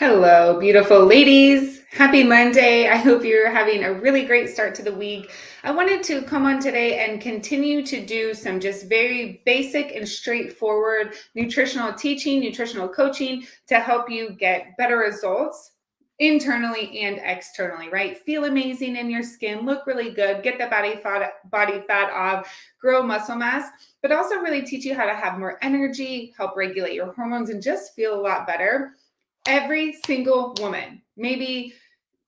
Hello, beautiful ladies. Happy Monday. I hope you're having a really great start to the week. I wanted to come on today and continue to do some just very basic and straightforward nutritional teaching, nutritional coaching to help you get better results internally and externally, right? Feel amazing in your skin, look really good, get the body fat body fat off, grow muscle mass, but also really teach you how to have more energy, help regulate your hormones and just feel a lot better every single woman, maybe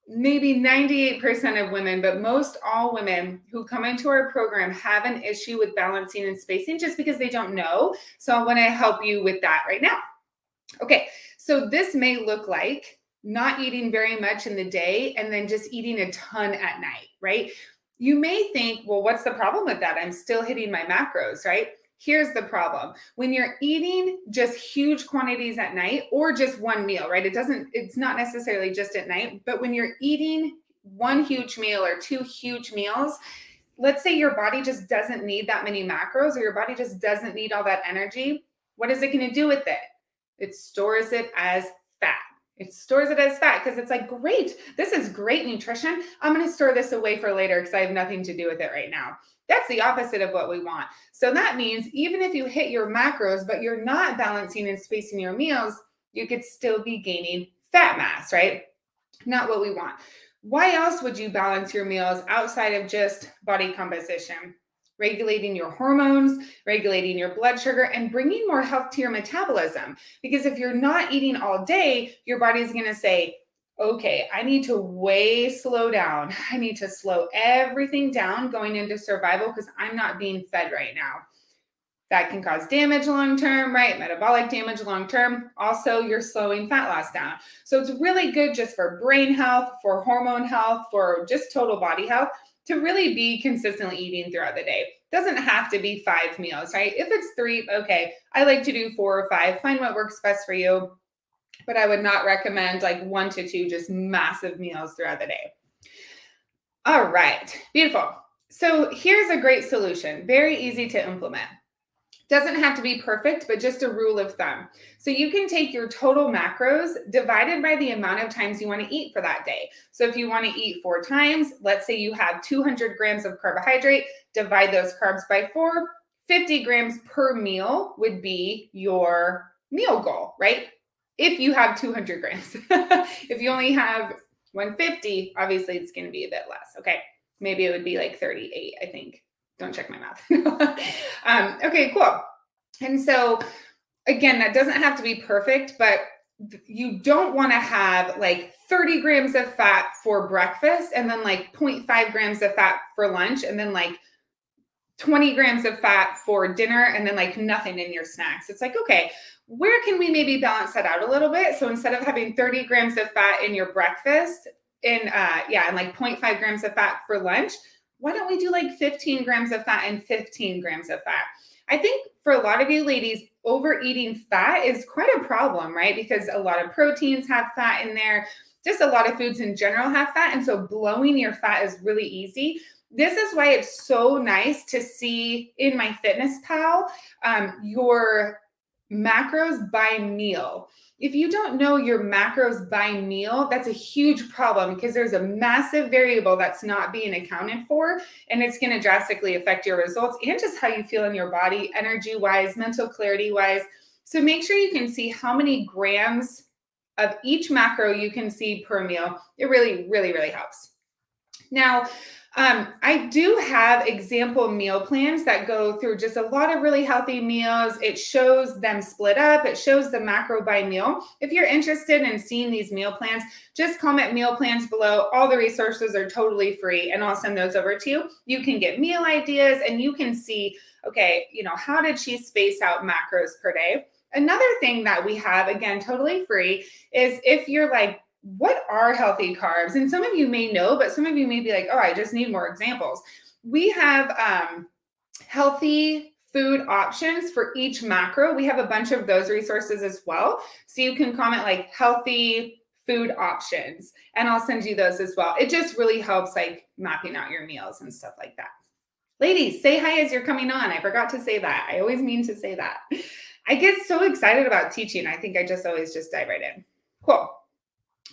maybe 98% of women, but most all women who come into our program have an issue with balancing and spacing just because they don't know. So I want to help you with that right now. Okay, so this may look like not eating very much in the day and then just eating a ton at night, right? You may think, well, what's the problem with that? I'm still hitting my macros, right? Here's the problem. When you're eating just huge quantities at night or just one meal, right? It doesn't, it's not necessarily just at night, but when you're eating one huge meal or two huge meals, let's say your body just doesn't need that many macros or your body just doesn't need all that energy. What is it going to do with it? It stores it as fat. It stores it as fat because it's like, great, this is great nutrition. I'm going to store this away for later because I have nothing to do with it right now. That's the opposite of what we want. So that means even if you hit your macros, but you're not balancing and spacing your meals, you could still be gaining fat mass, right? Not what we want. Why else would you balance your meals outside of just body composition? Regulating your hormones, regulating your blood sugar, and bringing more health to your metabolism. Because if you're not eating all day, your body's going to say, okay, I need to way slow down. I need to slow everything down going into survival because I'm not being fed right now. That can cause damage long term, right? Metabolic damage long term. Also, you're slowing fat loss down. So it's really good just for brain health, for hormone health, for just total body health to really be consistently eating throughout the day. Doesn't have to be five meals, right? If it's three, okay. I like to do four or five. Find what works best for you but I would not recommend like one to two just massive meals throughout the day. All right, beautiful. So here's a great solution, very easy to implement. Doesn't have to be perfect, but just a rule of thumb. So you can take your total macros divided by the amount of times you want to eat for that day. So if you want to eat four times, let's say you have 200 grams of carbohydrate, divide those carbs by four, 50 grams per meal would be your meal goal, right? if you have 200 grams. if you only have 150, obviously it's going to be a bit less. Okay. Maybe it would be like 38, I think. Don't check my math. um, okay, cool. And so, again, that doesn't have to be perfect, but you don't want to have like 30 grams of fat for breakfast and then like 0.5 grams of fat for lunch and then like 20 grams of fat for dinner and then like nothing in your snacks. It's like, okay, where can we maybe balance that out a little bit? So instead of having 30 grams of fat in your breakfast, in uh, yeah, and like 0.5 grams of fat for lunch, why don't we do like 15 grams of fat and 15 grams of fat? I think for a lot of you ladies, overeating fat is quite a problem, right? Because a lot of proteins have fat in there. Just a lot of foods in general have fat. And so blowing your fat is really easy this is why it's so nice to see in MyFitnessPal um, your macros by meal. If you don't know your macros by meal, that's a huge problem because there's a massive variable that's not being accounted for, and it's going to drastically affect your results and just how you feel in your body, energy wise, mental clarity wise. So make sure you can see how many grams of each macro you can see per meal. It really, really, really helps. Now, um, I do have example meal plans that go through just a lot of really healthy meals. It shows them split up, it shows the macro by meal. If you're interested in seeing these meal plans, just comment meal plans below. All the resources are totally free, and I'll send those over to you. You can get meal ideas and you can see, okay, you know, how did she space out macros per day? Another thing that we have, again, totally free, is if you're like, what are healthy carbs? And some of you may know, but some of you may be like, oh, I just need more examples. We have um, healthy food options for each macro. We have a bunch of those resources as well. So you can comment like healthy food options, and I'll send you those as well. It just really helps like mapping out your meals and stuff like that. Ladies, say hi as you're coming on. I forgot to say that. I always mean to say that. I get so excited about teaching. I think I just always just dive right in. Cool.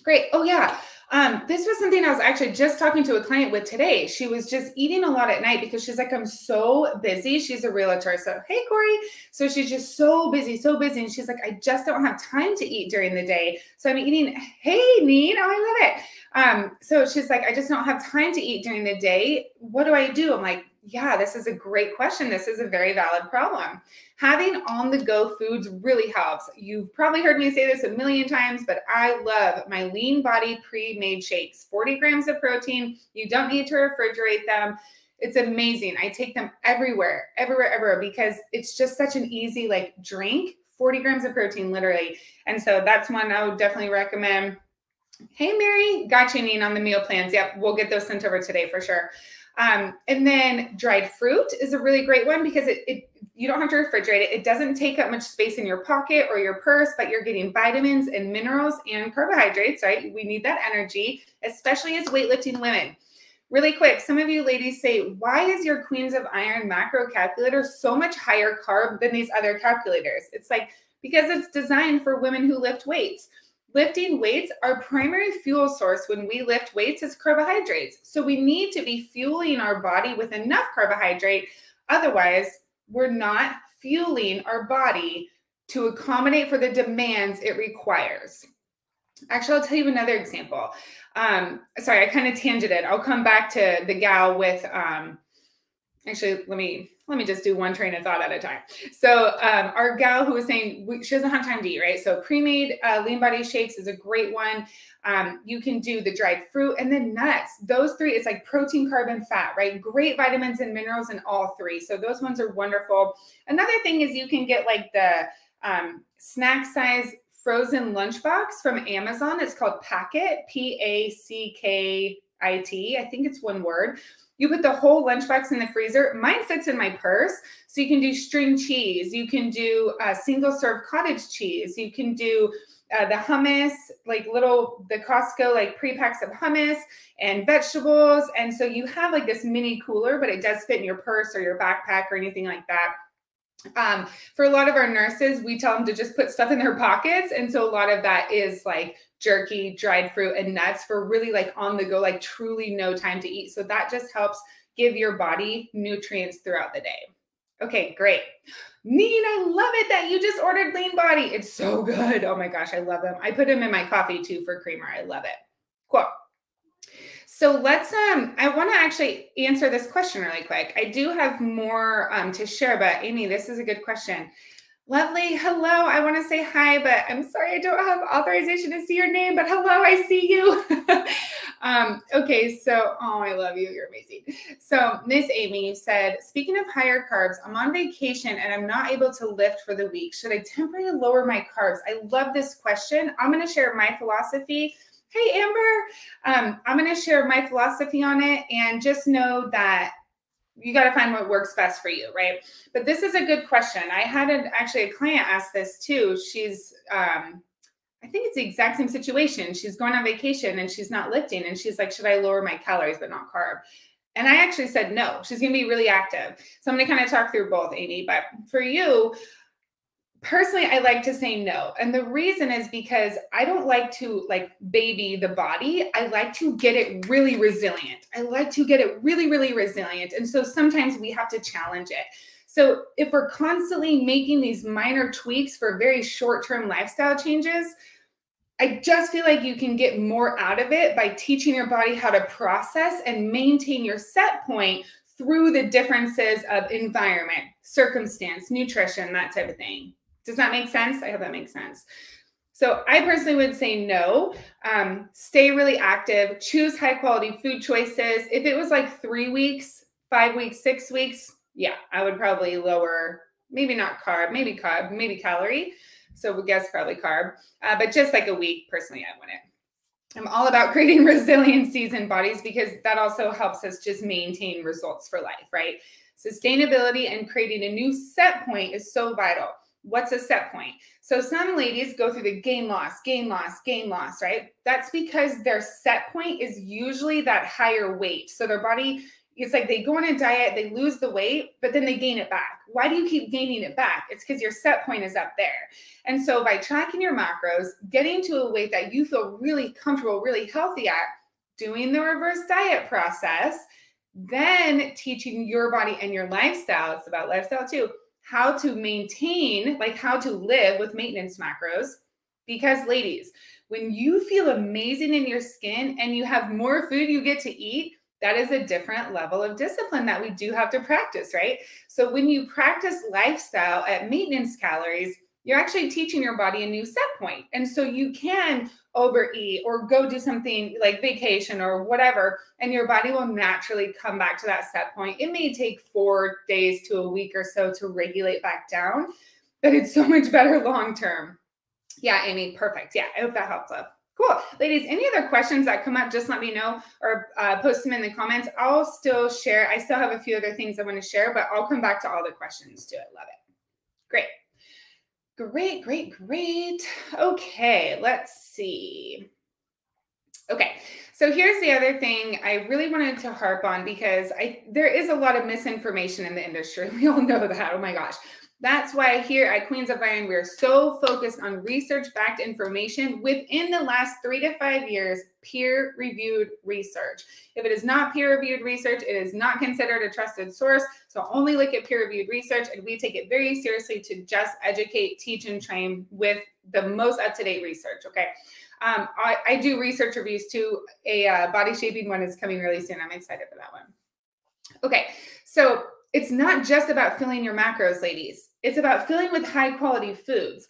Great. Oh, yeah. Um, this was something I was actually just talking to a client with today. She was just eating a lot at night because she's like, I'm so busy. She's a realtor. So, hey, Corey. So she's just so busy, so busy. And she's like, I just don't have time to eat during the day. So I'm eating, hey, Neen. Oh, I love it. Um, so she's like, I just don't have time to eat during the day. What do I do? I'm like, yeah, this is a great question. This is a very valid problem. Having on the go foods really helps. You've probably heard me say this a million times, but I love my lean body pre made shakes 40 grams of protein. You don't need to refrigerate them. It's amazing. I take them everywhere, everywhere, everywhere because it's just such an easy like drink 40 grams of protein, literally. And so that's one I would definitely recommend. Hey, Mary, got you, Neen, on the meal plans. Yep, we'll get those sent over today for sure. Um, and then dried fruit is a really great one because it, it you don't have to refrigerate it. It doesn't take up much space in your pocket or your purse, but you're getting vitamins and minerals and carbohydrates, right? We need that energy, especially as weightlifting women. Really quick, some of you ladies say, why is your Queens of Iron macro calculator so much higher carb than these other calculators? It's like, because it's designed for women who lift weights. Lifting weights, our primary fuel source when we lift weights is carbohydrates. So we need to be fueling our body with enough carbohydrate. Otherwise, we're not fueling our body to accommodate for the demands it requires. Actually, I'll tell you another example. Um, sorry, I kind of tangented. I'll come back to the gal with um, actually let me let me just do one train of thought at a time. So um, our gal who was saying we, she doesn't have time to eat right? So pre-made uh, lean body shakes is a great one. Um, you can do the dried fruit and then nuts. Those three it's like protein carb and fat right? Great vitamins and minerals in all three. So those ones are wonderful. Another thing is you can get like the um, snack size frozen lunchbox from amazon. It's called PackIt p-a-c-k-i-t i think it's one word you put the whole lunchbox in the freezer. Mine fits in my purse. So you can do string cheese. You can do a single serve cottage cheese. You can do uh, the hummus, like little, the Costco, like pre packs of hummus and vegetables. And so you have like this mini cooler, but it does fit in your purse or your backpack or anything like that. Um, for a lot of our nurses, we tell them to just put stuff in their pockets. And so a lot of that is like jerky, dried fruit, and nuts for really like on the go, like truly no time to eat. So that just helps give your body nutrients throughout the day. Okay, great. Neen, I love it that you just ordered Lean Body. It's so good. Oh my gosh, I love them. I put them in my coffee too for creamer. I love it. Cool. So let's um I want to actually answer this question really quick. I do have more um to share, but Amy, this is a good question. Lovely. Hello. I want to say hi, but I'm sorry I don't have authorization to see your name, but hello, I see you. um, okay, so oh, I love you. You're amazing. So Miss Amy said, speaking of higher carbs, I'm on vacation and I'm not able to lift for the week. Should I temporarily lower my carbs? I love this question. I'm going to share my philosophy. Hey, Amber. Um, I'm going to share my philosophy on it and just know that you got to find what works best for you, right? But this is a good question. I had an, actually a client ask this too. She's, um, I think it's the exact same situation. She's going on vacation and she's not lifting, and she's like, "Should I lower my calories but not carb?" And I actually said no. She's going to be really active. So I'm going to kind of talk through both, Amy. But for you, personally i like to say no. And the reason is because i don't like to like baby the body. I like to get it really resilient. I like to get it really really resilient. And so sometimes we have to challenge it. So if we're constantly making these minor tweaks for very short term lifestyle changes I just feel like you can get more out of it by teaching your body how to process and maintain your set point through the differences of environment, circumstance, nutrition, that type of thing. Does that make sense? I hope that makes sense. So I personally would say no. Um, stay really active. Choose high quality food choices. If it was like three weeks, five weeks, six weeks, yeah, I would probably lower. Maybe not carb, maybe carb, maybe calorie. So we guess probably carb, uh, but just like a week, personally, I wouldn't. I'm all about creating resiliencies in bodies because that also helps us just maintain results for life, right? Sustainability and creating a new set point is so vital. What's a set point? So some ladies go through the gain loss, gain loss, gain loss, right? That's because their set point is usually that higher weight. So their body it's like they go on a diet, they lose the weight, but then they gain it back. Why do you keep gaining it back? It's because your set point is up there. And so by tracking your macros, getting to a weight that you feel really comfortable, really healthy at, doing the reverse diet process, then teaching your body and your lifestyle, it's about lifestyle too, how to maintain, like how to live with maintenance macros. Because, ladies, when you feel amazing in your skin and you have more food you get to eat, that is a different level of discipline that we do have to practice, right? So when you practice lifestyle at maintenance calories, you're actually teaching your body a new set point. And so you can overeat or go do something like vacation or whatever, and your body will naturally come back to that set point. It may take four days to a week or so to regulate back down, but it's so much better long term. Yeah, Amy, perfect. Yeah, I hope that helps. Love. Cool. Ladies, any other questions that come up, just let me know or uh, post them in the comments. I'll still share. I still have a few other things I want to share, but I'll come back to all the questions too. I love it. Great. Great, great, great. Okay, let's see. Okay, so here's the other thing I really wanted to harp on because I there is a lot of misinformation in the industry. We all know that. Oh my gosh. That's why here at Queens of Iron, we're so focused on research backed information within the last three to five years, peer reviewed research. If it is not peer reviewed research, it is not considered a trusted source. So only look at peer reviewed research, and we take it very seriously to just educate, teach, and train with the most up to date research. Okay. Um, I, I, do research reviews too. A uh, body shaping one is coming really soon. I'm excited for that one. Okay. So it's not just about filling your macros, ladies it's about filling with high quality foods.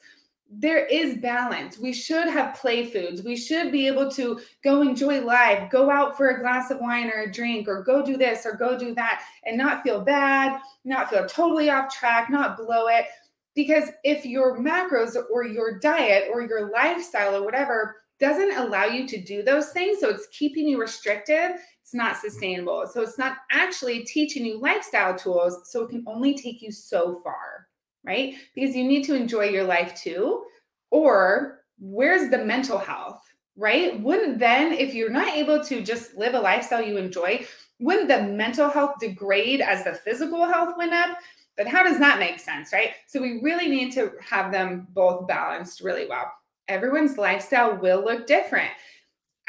There is balance. We should have play foods. We should be able to go enjoy life, go out for a glass of wine or a drink, or go do this or go do that and not feel bad, not feel totally off track, not blow it. Because if your macros or your diet or your lifestyle or whatever doesn't allow you to do those things, so it's keeping you restrictive, it's not sustainable. So it's not actually teaching you lifestyle tools. So it can only take you so far right? Because you need to enjoy your life too. Or where's the mental health, right? Wouldn't then, if you're not able to just live a lifestyle you enjoy, wouldn't the mental health degrade as the physical health went up? But how does that make sense, right? So we really need to have them both balanced really well. Everyone's lifestyle will look different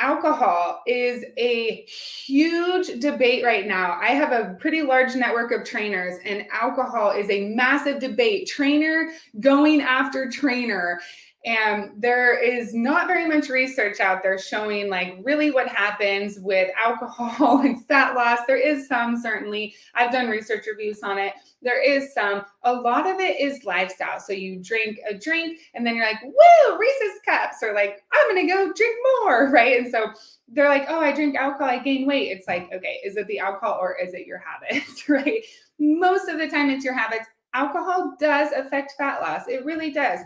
alcohol is a huge debate right now. I have a pretty large network of trainers, and alcohol is a massive debate. Trainer going after trainer. And there is not very much research out there showing like really what happens with alcohol and fat loss. There is some, certainly. I've done research reviews on it. There is some. A lot of it is lifestyle. So you drink a drink and then you're like, woo, Reese's cups, or like, I'm going to go drink more, right? And so they're like, oh, I drink alcohol, I gain weight. It's like, okay, is it the alcohol or is it your habits, right? Most of the time it's your habits. Alcohol does affect fat loss. It really does.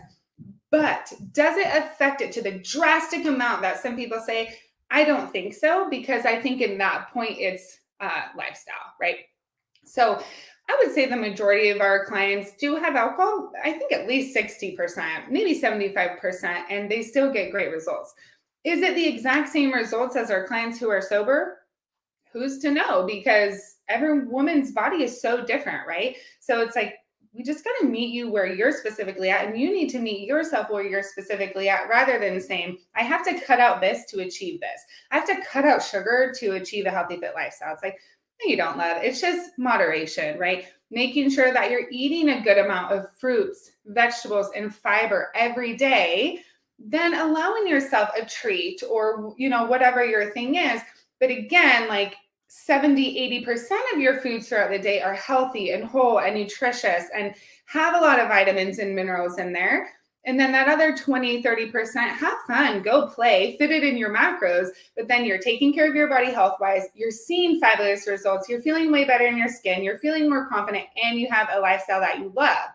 But does it affect it to the drastic amount that some people say? I don't think so, because I think in that point it's uh, lifestyle, right? So I would say the majority of our clients do have alcohol. I think at least 60%, maybe 75%, and they still get great results. Is it the exact same results as our clients who are sober? Who's to know? Because every woman's body is so different, right? So it's like we just got to meet you where you're specifically at and you need to meet yourself where you're specifically at rather than saying i have to cut out this to achieve this. I have to cut out sugar to achieve a healthy fit lifestyle. It's like no, you don't love. It's just moderation right? Making sure that you're eating a good amount of fruits vegetables and fiber every day then allowing yourself a treat or you know whatever your thing is. But again like 70, 80% of your foods throughout the day are healthy and whole and nutritious and have a lot of vitamins and minerals in there. And then that other 20, 30%, have fun, go play, fit it in your macros, but then you're taking care of your body health wise. You're seeing fabulous results. You're feeling way better in your skin. You're feeling more confident, and you have a lifestyle that you love.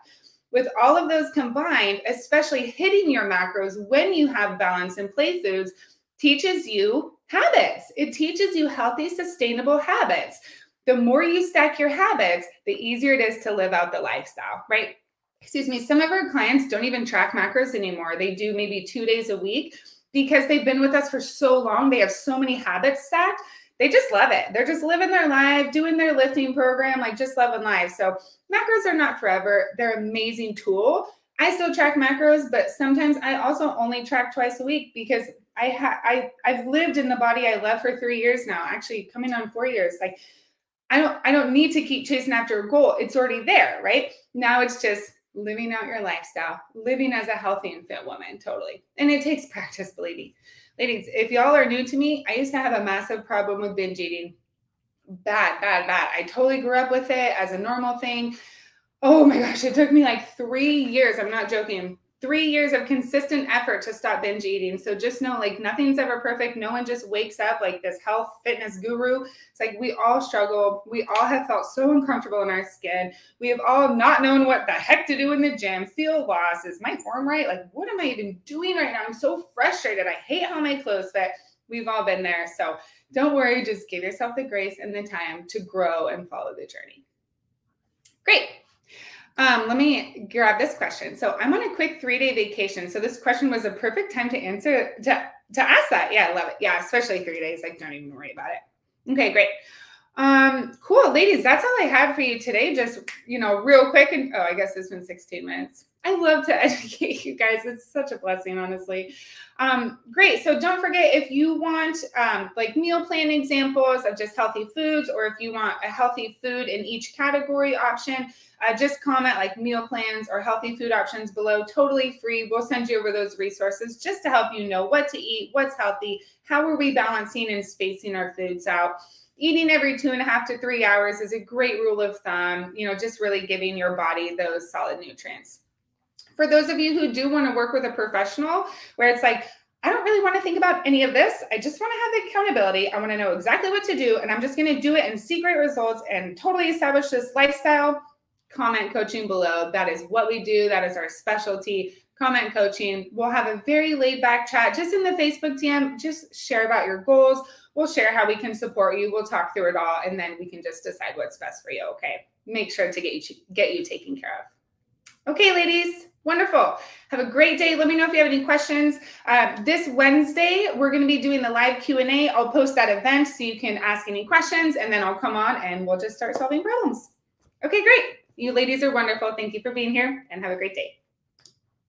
With all of those combined, especially hitting your macros when you have balance and play foods, teaches you habits. It teaches you healthy, sustainable habits. The more you stack your habits, the easier it is to live out the lifestyle, right? Excuse me, some of our clients don't even track macros anymore. They do maybe two days a week because they've been with us for so long. They have so many habits stacked they just love it. They're just living their life, doing their lifting program, like just loving life. So macros are not forever. They're an amazing tool. I still track macros, but sometimes I also only track twice a week because I ha- I I've lived in the body I love for three years now. Actually, coming on four years. Like I don't I don't need to keep chasing after a goal. It's already there, right? Now it's just living out your lifestyle, living as a healthy and fit woman, totally. And it takes practice, believe me. Ladies, if y'all are new to me, I used to have a massive problem with binge eating. Bad, bad, bad. I totally grew up with it as a normal thing. Oh my gosh, it took me like three years. I'm not joking three years of consistent effort to stop binge eating. So just know like nothing's ever perfect. No one just wakes up like this health fitness guru. It's like we all struggle. We all have felt so uncomfortable in our skin. We have all not known what the heck to do in the gym, feel lost. Is my form right? Like, what am I even doing right now? I'm so frustrated. I hate how my clothes fit. We've all been there. So don't worry. Just give yourself the grace and the time to grow and follow the journey. Great. Um, let me grab this question. So I'm on a quick three day vacation. So this question was a perfect time to answer to, to ask that. Yeah, I love it. Yeah, especially three days. Like, don't even worry about it. Okay, great. Um, cool, ladies. That's all I had for you today. Just you know, real quick. And oh, I guess it's been 16 minutes. I love to educate you guys. It's such a blessing, honestly. Um, great. So don't forget if you want um, like meal plan examples of just healthy foods, or if you want a healthy food in each category option, uh, just comment like meal plans or healthy food options below. Totally free. We'll send you over those resources just to help you know what to eat, what's healthy, how are we balancing and spacing our foods out eating every two and a half to three hours is a great rule of thumb, you know, just really giving your body those solid nutrients. For those of you who do want to work with a professional, where it's like, I don't really want to think about any of this. I just want to have the accountability. I want to know exactly what to do, and I'm just going to do it and see great results and totally establish this lifestyle. Comment coaching below. That is what we do. That is our specialty. Comment coaching. We'll have a very laid back chat just in the Facebook DM. Just share about your goals. We'll share how we can support you. We'll talk through it all, and then we can just decide what's best for you. Okay. Make sure to get you get you taken care of. Okay, ladies. Wonderful. Have a great day. Let me know if you have any questions. Uh, this Wednesday, we're going to be doing the live Q&A. I'll post that event so you can ask any questions, and then I'll come on and we'll just start solving problems. Okay, great. You ladies are wonderful. Thank you for being here, and have a great day.